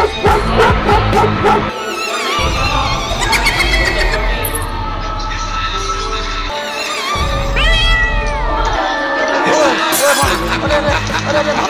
あれあれあれ